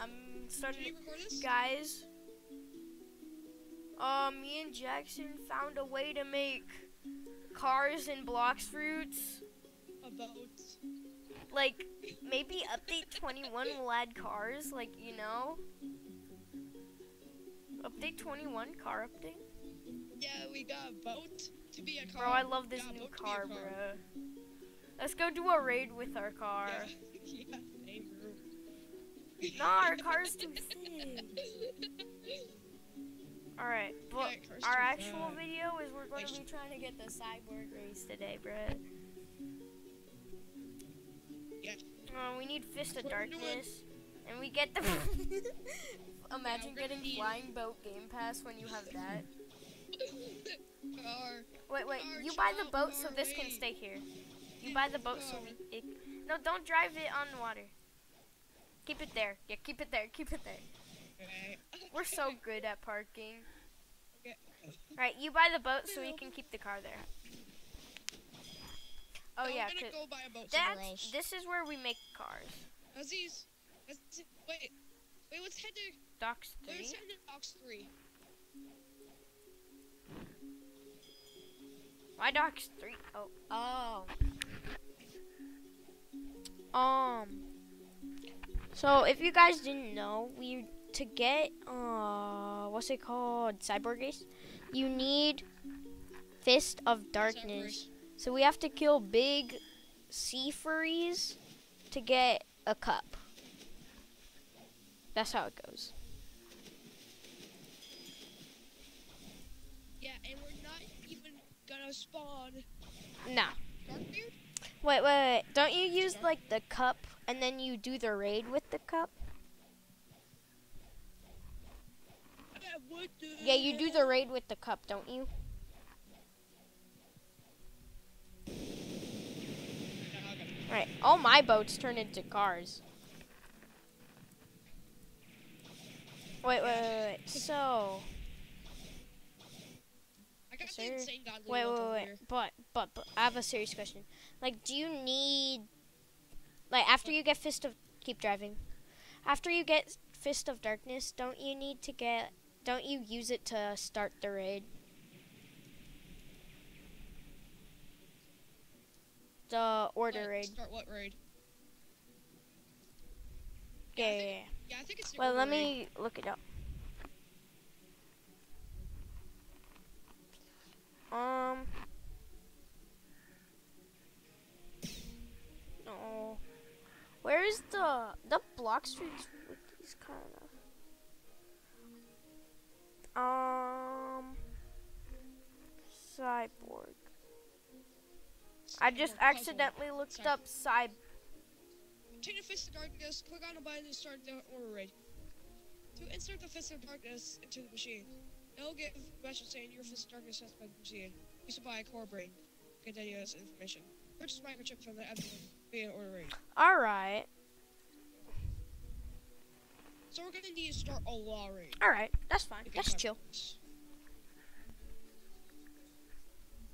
I'm starting. Guys, uh, me and Jackson found a way to make cars and Blox Fruits. About. Like, maybe update 21 will add cars, like, you know? Update 21, car update? Yeah, we got a boat to be a car. Bro, I love this new boat to be a car, bro. Let's go do a raid with our car. Yeah, yeah. Nah, our car's too thin. Alright, but Yeah, our actual fat. video is we're going to be trying to get the cyborg race today, bro. Yeah. Uh, we need Fist of What are we doing? Darkness, and we get the. Imagine getting Flying Boat Game Pass when you have that. Wait, wait, you buy the boat so this can stay here. You buy the boat so we. It, no, don't drive it on water. Keep it there. Yeah, keep it there. Keep it there. Okay. We're so good at parking. Okay. Right, you buy the boat so we can keep the car there. Oh I'm yeah, gonna go buy a boat that's this is where we make cars. Aziz, Aziz, wait, wait. Let's head to. Docks Let's three. head to box three. Why docks three? Oh, oh. Um. So if you guys didn't know, we to get uh what's it called cyborg ace, you need fist of darkness. So we have to kill big sea furries to get a cup. That's how it goes. Yeah, and we're not even gonna spawn No. Wait, wait, wait. Don't you use like the cup and then you do the raid with the cup? Yeah, what the Yeah, you do the raid with the cup, don't you? Yeah, okay. Right. All my boats turn into cars. Wait, wait, wait, wait. So, I got Sir? the insane godly wait, wait, wait. But, but, but, I have a serious question. Like, do you need, like, after you get Fist of, keep driving. After you get Fist of Darkness, don't you need to get, don't you use it to start the raid? The order What? raid. Start what raid? Yeah, yeah, yeah. Yeah, I think it's Well, let raid. me look it up. Um. No. Where is the the block streets with these kind of? Um. Cyborg. I just accidentally looked Sorry. up cyborg. Obtain a Fist of Darkness, click on the button to start the order raid. To insert the Fist of Darkness into the machine, it'll give a message saying your Fist of Darkness has been machine. Use to buy a core brain. Continue this information. Purchase microchip from the admin via order raid. All right. So we're gonna need to start a law raid. All right. That's fine. That's chill.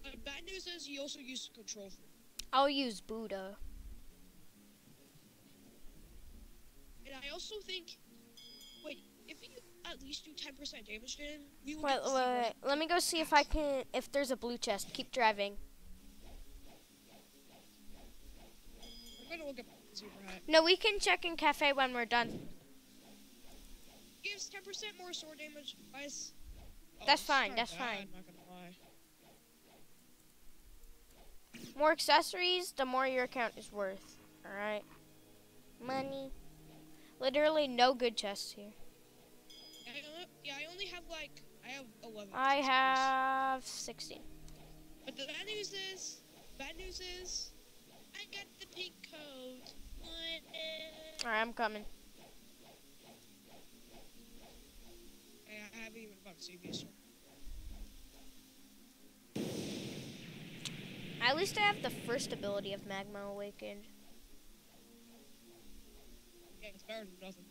Uh, bad news is you also use control fruit. I'll use Buddha. And I also think, wait, if you at least do 10% damage to him, we will Wait, wait, wait, Let me go see if I can. If there's a blue chest. Keep driving. No, we can check in cafe when we're done. Gives 10% more sword damage. Guys. Oh, That's fine, that's bad, fine. I'm not gonna lie. More accessories, the more your account is worth. All right. Money. Literally no good chests here. Yeah, I only, yeah, I only have like I have 11. I have 16. But the bad news is, bad news is, I got the pink code. All right, I'm coming. Yeah, I haven't even bought CB sword. At least I have the first ability of Magma Awakened. Yeah, it's better than nothing.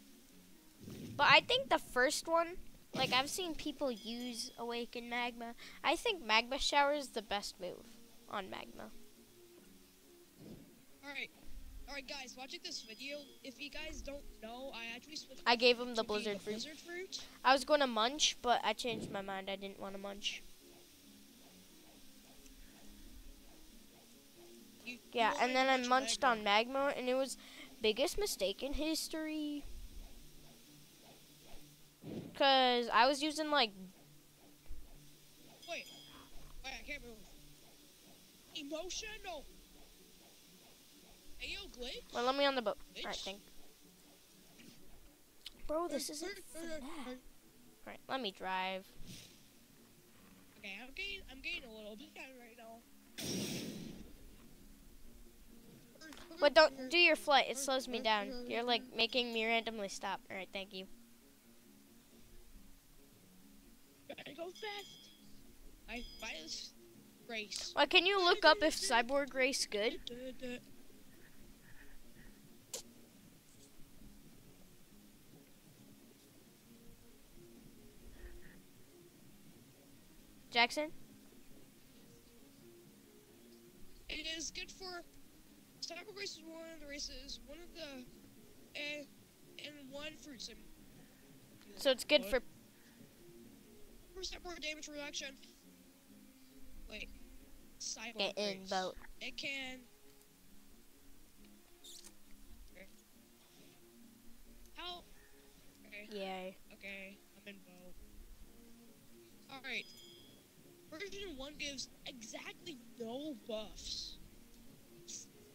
But I think the first one, like I've seen people use Awaken Magma. I think Magma Shower is the best move on Magma. All right. Alright, guys, watching this video, if you guys don't know, I actually switched. I gave him the blizzard fruit. blizzard fruit. I was going to munch, but I changed my mind. I didn't want to munch. You- Yeah, and then I munched magma. on magma, and it was biggest mistake in history. Cause I was using like Wait, wait, I can't move. Emotional. Hey, yo, glitch. well, let me on the boat. Bitch. Alright, thank. Bro, this isn't. Alright, let me drive. Okay, I'm getting, I'm getting a little bit right now. But don't do your flight. It slows me down. You're like making me randomly stop. Alright, thank you. Gotta go fast. I buy this race. Well, can you look up if Cyborg Race good? Jackson? It is good for. Cyber race is one of the races, one of the, and and one fruit sim. So it's good for percent more damage reduction. Wait, cyber get in race. boat. It can. Okay. How? Okay, Yay. okay, I'm in boat. Alright. Version 1 gives exactly no buffs.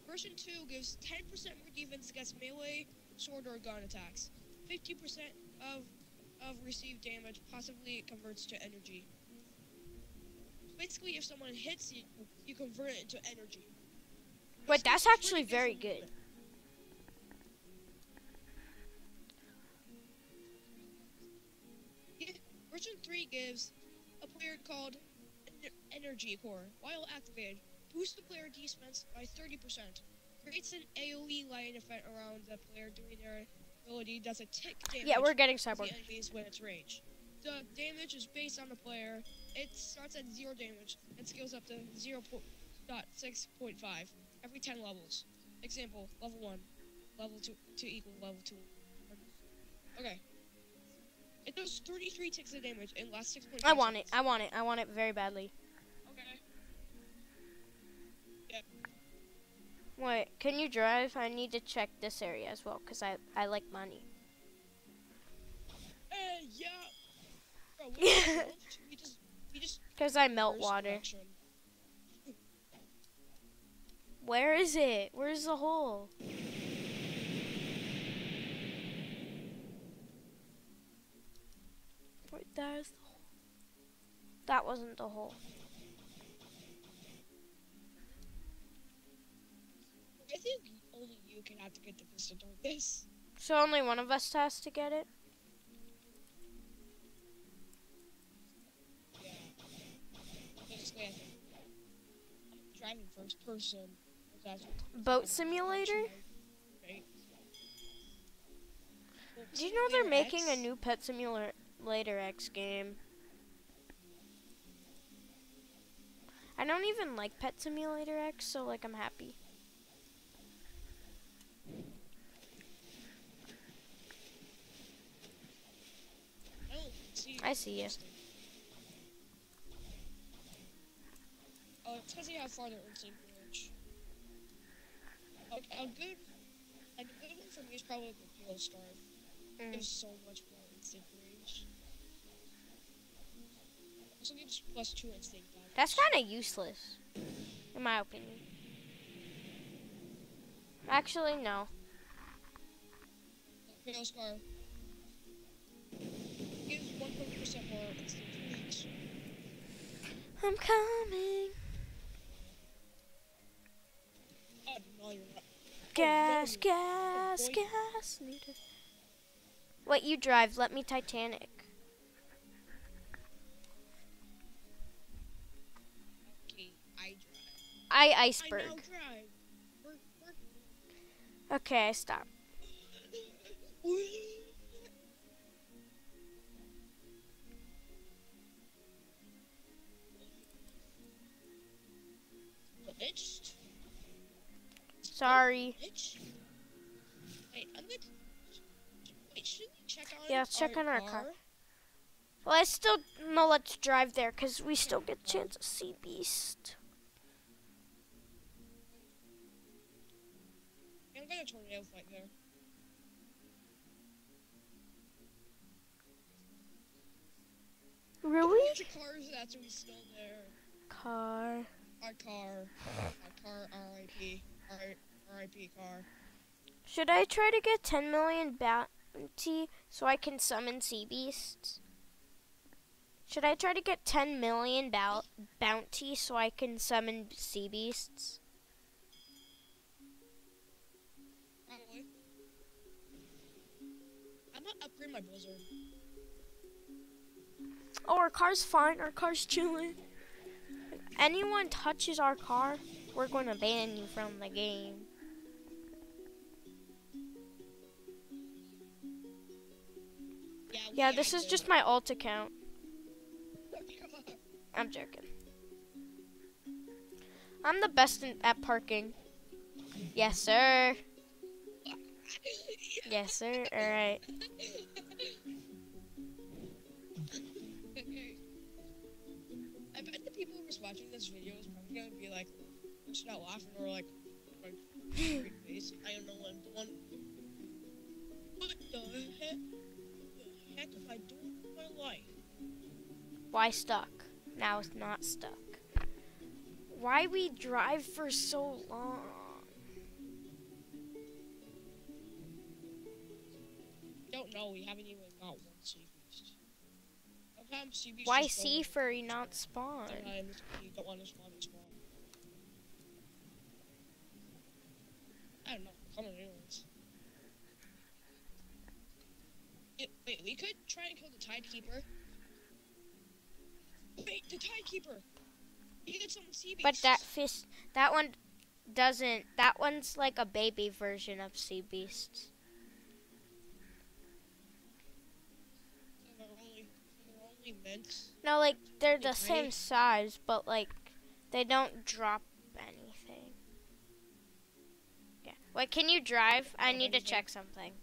Version 2 gives 10% more defense against melee, sword, or gun attacks. 50% of of received damage possibly converts to energy. Basically, if someone hits you, you convert it into energy. Wait, that's actually very good. Version 3 gives a player called Energy Core. While activated, boosts the player defense by 30%. Creates an AoE line effect around the player doing their ability does a tick damage Yeah, we're getting Cyborg. the enemies when it's range. The damage is based on the player. It starts at zero damage and scales up to 0.6.5 every 10 levels. Example, level 1, level 2 to equal level 2. Okay. It does 33 ticks of damage and lasts 6.5 I want it. I want it. I want it very badly. Okay. Wait, can you drive? I need to check this area as well because I, I like money. Uh, yeah. Because I melt water. Where is it? Where's the hole? There's the hole. That wasn't the hole. I think only you can have to get the Fist of Darkness. So only one of us has to get it? Yeah. Basically, I think driving first person Boat simulator? Do you know they're making a new Pet Simulator X game? I don't even like Pet Simulator X, so like I'm happy. I see. Ya. interesting. Oh, it's because you have farther instinct range. A, a good, a good one for me is probably the Pale Star. Mm. Gives so much more instinct Also gives plus two instinct damage. That's kind of useless, in my opinion. Actually, no. Pale Scar gives 100% more instinct range. I'm coming. Oh, not. Gas, gas, gas. Wait, you drive. Let me Titanic. I I iceberg. now drive. We're, we're Okay, I stop. Glitched. Sorry. Wait, Wait, check Yeah, check our on our car. Well, I still no. Let's drive there because we still get a chance to see Beast. I'm gonna tornado fight there. Really? Bunch of cars that's still there. Car. Our car. Our car. R.I.P. R.I.P. car. Should I try to get 10 million bounty so I can summon sea beasts? Should I try to get 10 million bou- bounty so I can summon sea beasts? I'm gonna upgrade my blizzard. Oh, our car's fine. Our car's chilling. Anyone touches our car, we're going to ban you from the game. Yeah. Yeah, this is just my alt account. I'm joking. I'm the best in, at parking. Yes, sir. Yes, sir. All right. Okay. I bet the people who's watching this video is probably gonna be like, just not laughing or like, like face. I don't know what I'm doing. What the heck? What the heck am I doing with my life? Why stuck? Now it's not stuck. Why we drive for so long? Don't. We haven't even got one sea beast. Sea beasts Why sea furry not spawn? You don't want to spawn and spawn. I don't know. Come on, anyways. Yeah, wait, we could try and kill the Tidekeeper. Wait, the Tidekeeper! You get some sea beasts. But that fish, that one doesn't. That one's like a baby version of sea beasts. They're only, they're only meant. No, like they're the same size, but like they don't drop anything. Yeah. Wait, can you drive? I Oh, need to check something.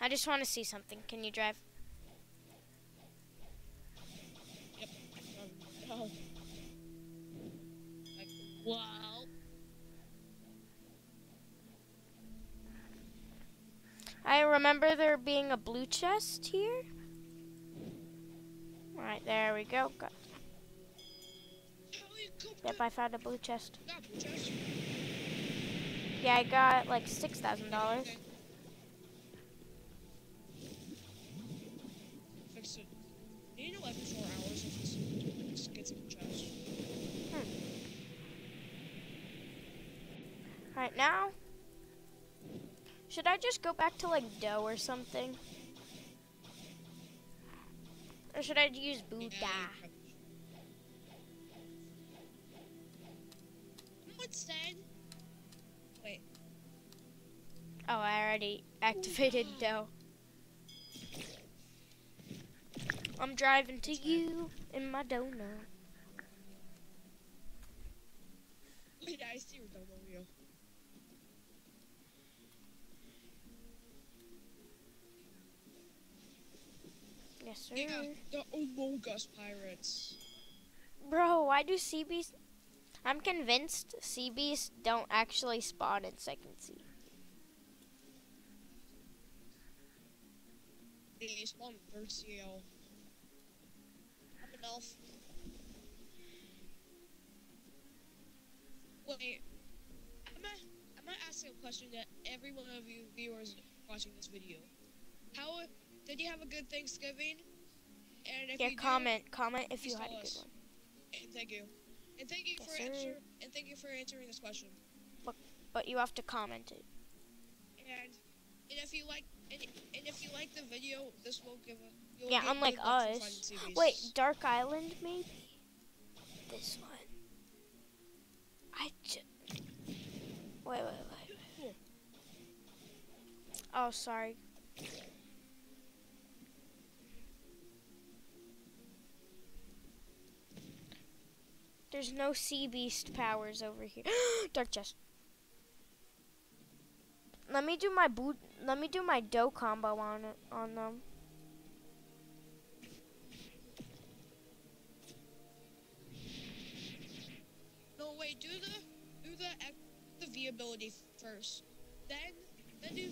I just want to see something. Can you drive? Yep. Um, no. Like, wow. Remember there being a blue chest here. Alright, there we go. Got, yep, I found a blue chest. Yeah, I got like $6,000. Okay. Fix hmm. it. I just go back to like dough or something? Or should I use Buddha? Yeah, you probably should. What's that? Wait. Oh, I already activated dough. I'm driving to you in my donut. Wait, I see your domo Yes, sir. Yeah, the Omogus pirates. Bro, why do sea beasts? I'm convinced sea beasts don't actually spawn in second sea. They spawn in third CL. I'm an elf. Wait, I'm gonna, I'm gonna ask a question that every one of you viewers watching this video. How did you have a good Thanksgiving? And if Yeah, you do, comment, comment if you had a good one. and thank you, and thank you Yes, for answer, and thank you for answering this question. But you have to comment it. And and if you like, and, and if you like the video, this will give a you'll Yeah, unlike us. Wait, Dark Island maybe? This one. I just. Wait, wait, wait. Oh, sorry. There's no sea beast powers over here. Dark chest. Let me do my boot. Let me do my dough combo on it on them. No, wait. Do the do the the V ability first. Then then do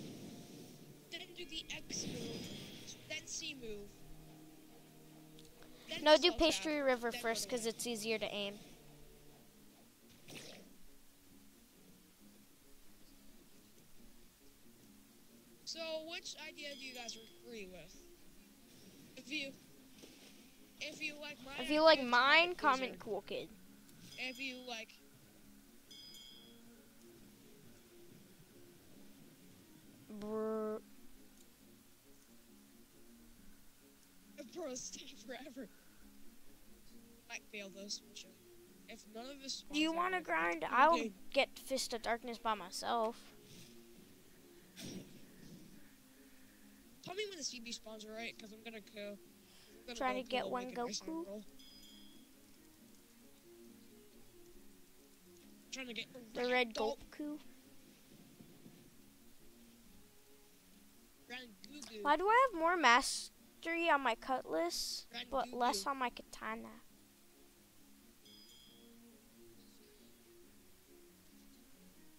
then do the X move. Then C move. Then No, do pastry river first because it's easier to aim. Do you guys agree with? If you if you like mine, If you like mine, comment cool kid. If you like Brr. Bro, stay forever. Might fail mission. If none of us. Do you want to grind? I'll get Fist of Darkness by myself. When the CB spawns, alright? Because I'm gonna go. I'm gonna Trying go to get one Wicked Race and Goku? Trying to get The red Gold. Goku. Why do I have more mastery on my cutlass, but Goo less Goo. on my katana?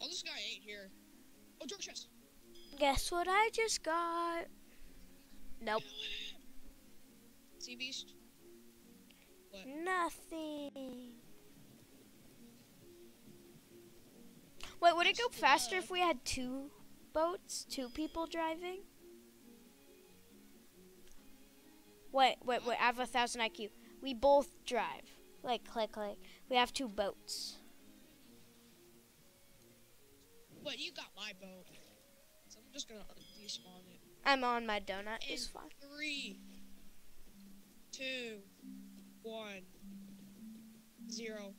Oh, this guy ain't here. Oh, dark chest. Guess what I just got? Nope. Sea beast. Nothing. Wait, would it go uh, faster if we had two boats, two people driving? Wait, wait, wait, I have a thousand IQ. We both drive. Like, click, click. We have two boats. But you got my boat. So I'm just gonna uh, despawn it. I'm on my donut. It's In fine. Three, two, one, zero.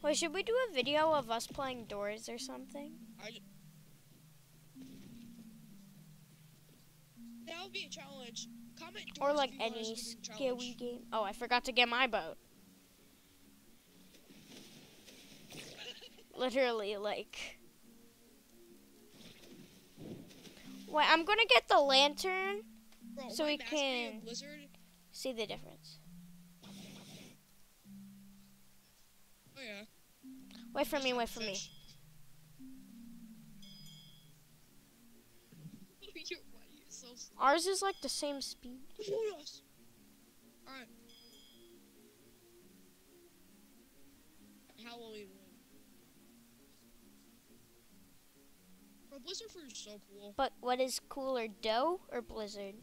Wait, should we do a video of us playing doors or something? I. That would be a challenge. Comment Or like any scary game? Oh, I forgot to get my boat. Literally, like. Wait, I'm gonna get the lantern. Bro, so we can- See the difference. Oh yeah. Wait for me, wait for me. You're- why are so? Ours is like the same speed. Alright will we win? Bro, Blizzard Fruit is so cool. But what is cooler, Dough or Blizzard?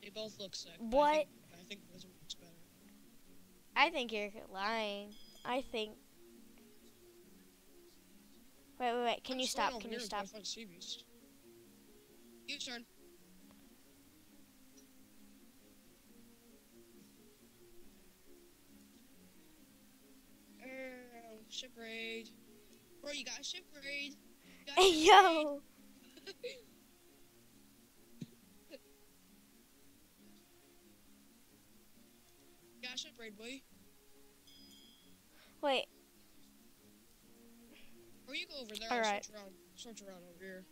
They both look sick. but I What? think, I think Blizzard looks better. I think you're lying. I think. Wait, wait, wait. Can I'm you stop? Can you stop? sea beast. You turn. Uh, ship raid. Bro, you got a ship raid. You got a Hey, ship raid. yo! got a ship raid, boy. Wait, Or you go over there. All I'll right. search around. Search around over here.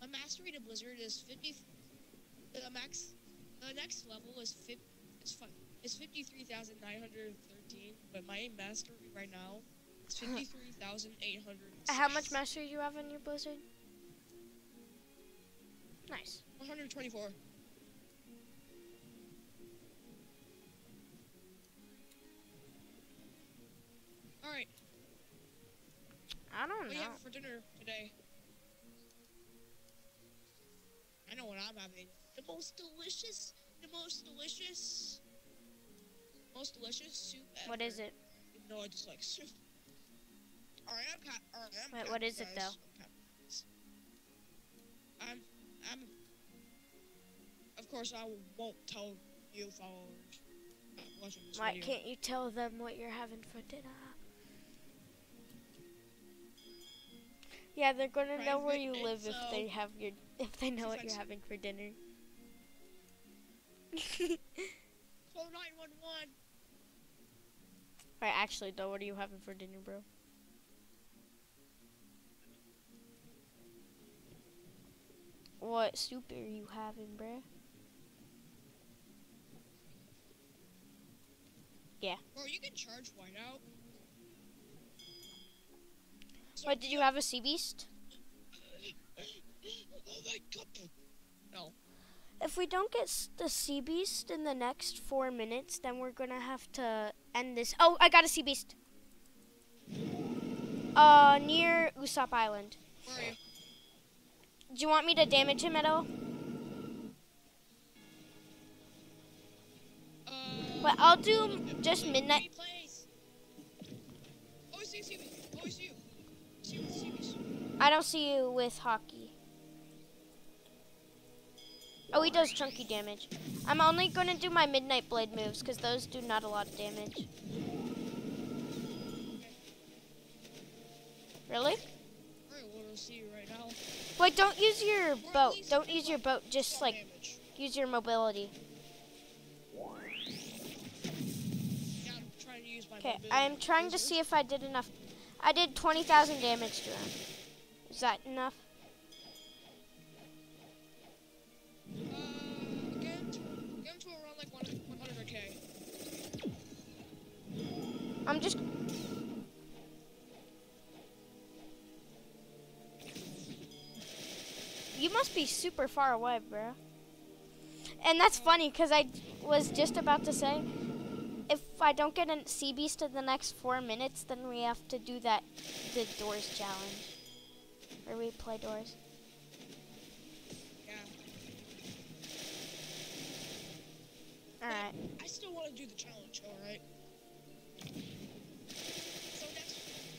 My mastery to Blizzard is 50. The max. The next level is 50. It's fun. It's 53,913. But my mastery right now is 53,800. how much mastery do you have on your Blizzard? Nice. 124. Alright. I don't What do you have for dinner today? I know what I'm having. The most delicious, the most delicious, most delicious soup ever. What is it? No, I just like soup. Alright, I'm pa- I'm Wait, what is it, though? I'm I'm, of course I won't tell you followers watching this Why video. can't you tell them what you're having for dinner? Yeah, they're gonna know where you live if they have your if they know what you're having for dinner. Alright, actually though, what are you having for dinner, bro? What soup are you having, bro? Yeah. Bro, you can charge whiteout. So What, did you have a sea beast? Oh my god. No. If we don't get the sea beast in the next four minutes, then we're gonna have to end this. Oh, I got a sea beast. Uh, near Usopp Island. Do you want me to damage him at all? Uh, But I'll do just midnight. I don't see you with hockey. Oh, he does chunky damage. I'm only gonna do my midnight blade moves because those do not a lot of damage. Really? Alright, well, I'll see you right now. Wait, don't use your Or boat. Don't use your boat. Just like damage. use your mobility. Yeah, I'm trying to use my Okay, I'm trying to see if I did enough. I did 20,000 damage to him. Is that enough? I'm just. You must be super far away, bro. And that's funny because I was just about to say, if I don't get a sea beast in the next four minutes, then we have to do that the doors challenge, where we play doors. Yeah. All right. I still want to do the challenge, alright?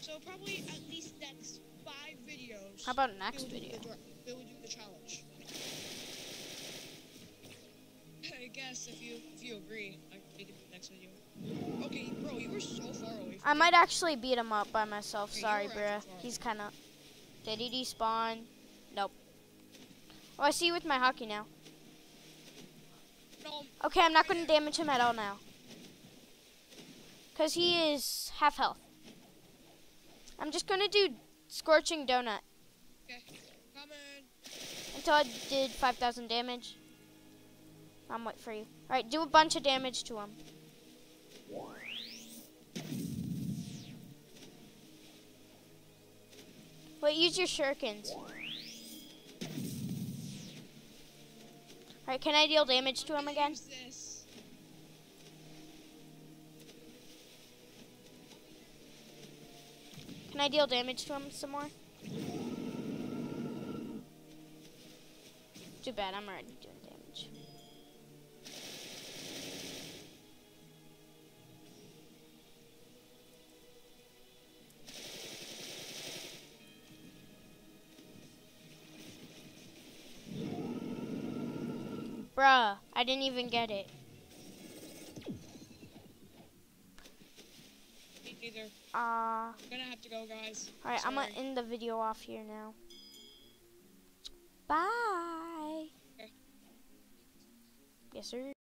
So probably at least next five videos. How about next video? the will do the challenge. I guess if you if you agree, I can make it the next video. Okay, bro, you were so far away. From I might actually beat him up by myself. Okay, Sorry, bruh. He's kind of. Did he despawn? Nope. Oh, I see you with my hockey now. No, Okay, I'm not going to damage him at all now. Because he is half health. I'm just going to do Scorching Donut okay, coming. until I did 5,000 damage. I'm wait for you. Alright, do a bunch of damage to him. Wait, use your shurikens. Alright, can I deal damage to him again? Can I deal damage to him some more? Too bad, I'm already doing damage. Bruh, I didn't even get it. Uh, I'm gonna have to go, guys. alright, I'm gonna end the video off here now. Bye. Okay. Yes, sir.